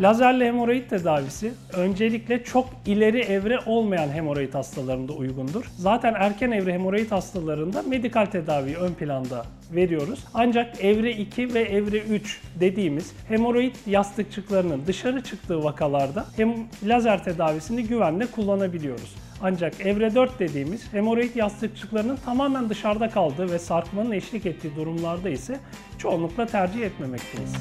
Lazerli hemoroid tedavisi öncelikle çok ileri evre olmayan hemoroid hastalarında uygundur. Zaten erken evre hemoroid hastalarında medikal tedaviyi ön planda veriyoruz. Ancak evre 2 ve evre 3 dediğimiz hemoroid yastıkçıklarının dışarı çıktığı vakalarda hem lazer tedavisini güvenle kullanabiliyoruz. Ancak evre 4 dediğimiz hemoroid yastıkçıklarının tamamen dışarıda kaldığı ve sarkmanın eşlik ettiği durumlarda ise çoğunlukla tercih etmemekteyiz.